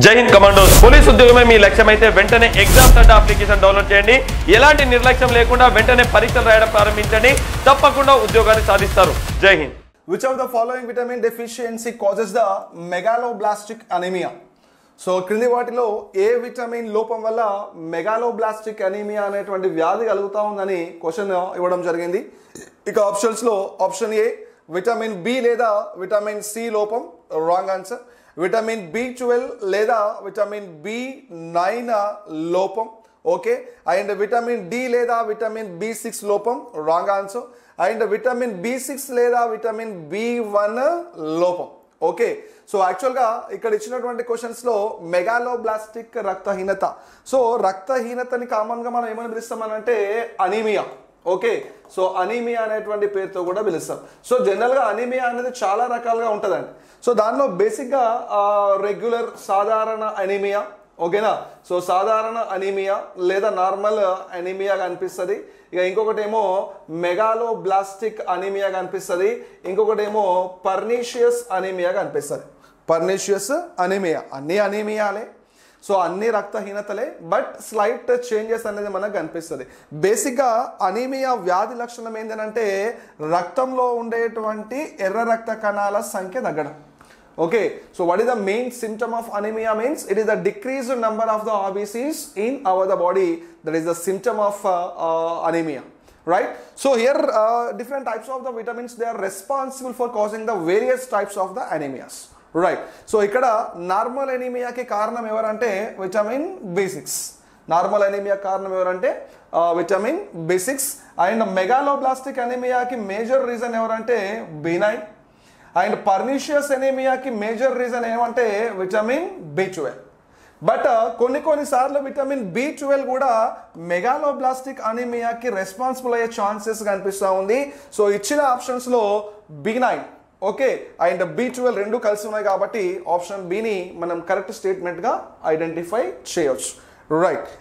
జై Hind commandos. Police ఉద్యోగమే మీ లక్ష్యమైతే వెంటనే ఎగ్జామ్ అడ్డా అప్లికేషన్ డౌన్లోడ్ చేయండి. ఎలాంటి నిర్లక్ష్యం లేకుండా వెంటనే పరీక్షలు రాయడం ప్రారంభించండి. తప్పకుండా ఉద్యోగాన్ని సాధిస్తారు. జై Hind. Of the following vitamin deficiency causes the the megaloblastic anaemia so క్రింది వాటిలో ఏ విటమిన్ లోపం వల్ల మెగాలోబ్లాస్టిక్ అనీమియా అనేటువంటి వ్యాధి కలుగుతా ఉందని క్వశ్చన్ ఇవ్వడం జరిగింది. ఇక ఆప్షన్స్లో ఆప్షన్ ఏ విటమిన్ బి లేదా విటమిన్ సి లోపం wrong answer vitamin B twelve లేదా విటమిన్ బి నైన్ లోపం ఓకే అండ్ విటమిన్ డి లేదా విటమిన్ బి సిక్స్ లోపం wrong answer and vitamin B six లేదా విటమిన్ బి వన్ లోపం ఓకే సో యాక్చువల్గా ఇక్కడ ఇచ్చినటువంటి క్వశ్చన్స్లో మెగాలోబ్లాస్టిక్ రక్తహీనత. సో రక్తహీనతని కామన్గా మనం ఏమని పిలుస్తామనంటే అనీమియా ఓకే సో అనీమియా అనేటువంటి పేరుతో కూడా పిలుస్తాం సో జనరల్గా అనీమియా అనేది చాలా రకాలుగా ఉంటుందండి. సో దానిలో బేసిక్గా రెగ్యులర్ సాధారణ అనీమియా ఓకేనా? సో సాధారణ అనీమియా లేదా నార్మల్ అనీమియా కనిపిస్తుంది. ఇక ఇంకొకటి ఏమో మెగాలో బ్లాస్టిక్ అనీమియా కనిపిస్తుంది. ఇంకొకటి ఏమో పర్నీషియస్ అనీమియా కనిపిస్తుంది. Pernicious anaemia. అన్ని అనీమియాలే. సో అన్ని రక్తహీనతలే బట్ స్లైట్ చేంజెస్ అనేది మనకు కనిపిస్తుంది. బేసిక్గా అనీమియా వ్యాధి లక్షణం ఏంటంటే రక్తంలో ఉండేటువంటి ఎర్ర రక్త కణాల సంఖ్య తగ్గడం. Okay so what is the main symptom of anaemia means it is the decrease number of the RBCs in our the body that is the symptom of anaemia right so here different types of the vitamins they are responsible for causing the various types of the anaemias right so ఇక్కడ normal ఎనీమియాకి కారణం ఎవరంటే vitamin B six normal anaemia కారణం ఎవరంటే vitamin B six and megaloblastic ఎనీమియాకి major reason ఎవరంటే B nine and pernicious ఎనీమియాకి major reason ఏమంటే vitamin B twelve but కొన్ని కొన్నిసార్లు విటమిన్ బి ట్వెల్వ్ కూడా మెగాలోబ్లాస్టిక్ అనీమియాకి రెస్పాన్సిబుల్ అయ్యే ఛాన్సెస్ కనిపిస్తూ ఉంది. సో ఇచ్చిన ఆప్షన్స్లో B nine okay and B twelve రెండు కలిసి ఉన్నాయి కాబట్టి ఆప్షన్ బిని మనం కరెక్ట్ స్టేట్మెంట్గా ఐడెంటిఫై చేయొచ్చు. రైట్